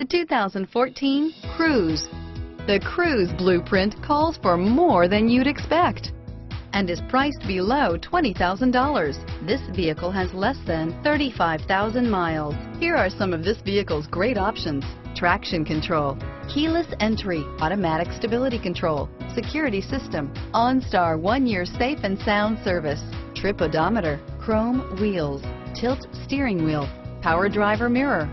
The 2014 Cruze. The Cruze blueprint calls for more than you'd expect and is priced below $20,000. This vehicle has less than 35,000 miles. Here are some of this vehicle's great options. Traction control, keyless entry, automatic stability control, security system, OnStar one-year safe and sound service, trip odometer, chrome wheels, tilt steering wheel, power driver mirror,